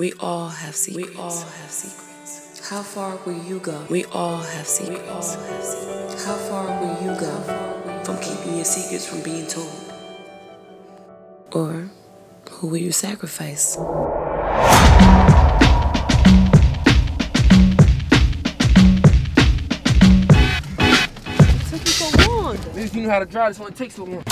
We all have secrets. We all have secrets. How far will you go? We all have secrets. We all have secrets. How far will you go from keeping your secrets from being told? Or who will you sacrifice? took you so long? At least you know how to drive, so it takes so long.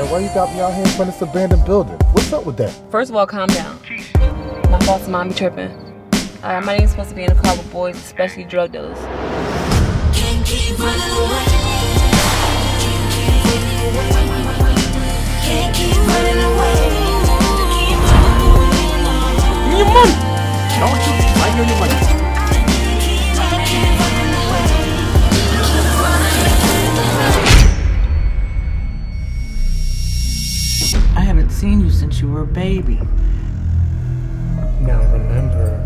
Man, why you got me out here in front of this abandoned building? What's up with that? First of all, calm down. My foster mom be tripping. Alright, my name's supposed to be in a car with boys, especially drug dealers. Can't keep running away. Can't keep running away. Give me your money! Don't you? I give your money. Since you were a baby. Now remember,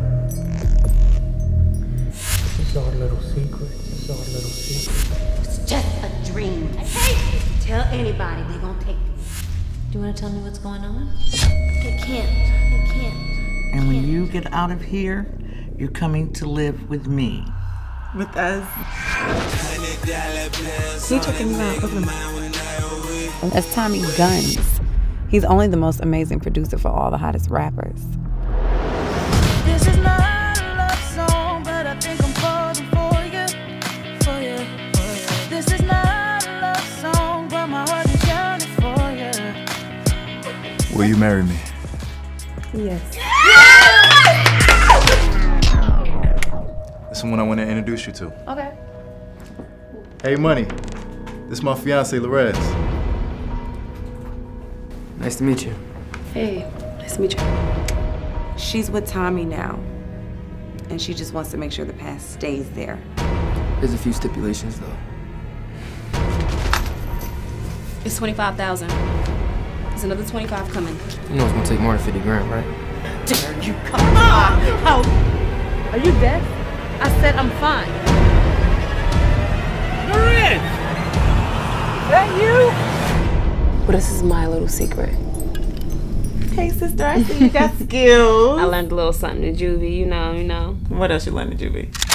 it's our little secret. It's our little secret. It's just a dream. I hate Tell anybody they're gonna take this. Do you want to tell me what's going on? They can't. I can't. And when you get out of here, you're coming to live with me. With us. You checking me out? That's Tommy Guns. He's only the most amazing producer for all the hottest rappers. This is not a love song, but I think I'm falling for you. For you. This is not a love song, but my heart is yearning for you. Will you marry me? Yes. That's someone I want to introduce you to. Okay. Hey, Money. This is my fiance, Larez. Nice to meet you. Hey, nice to meet you. She's with Tommy now. And she just wants to make sure the past stays there. There's a few stipulations, though. It's 25000 There's another 25 coming. You know it's gonna take more than 50 grand, right? Dare you come on? How Are you deaf? I said I'm fine. But this is my little secret. Hey, sister, I see you got skills. I learned a little something in juvie, you know, you know. What else you learned at Juvie?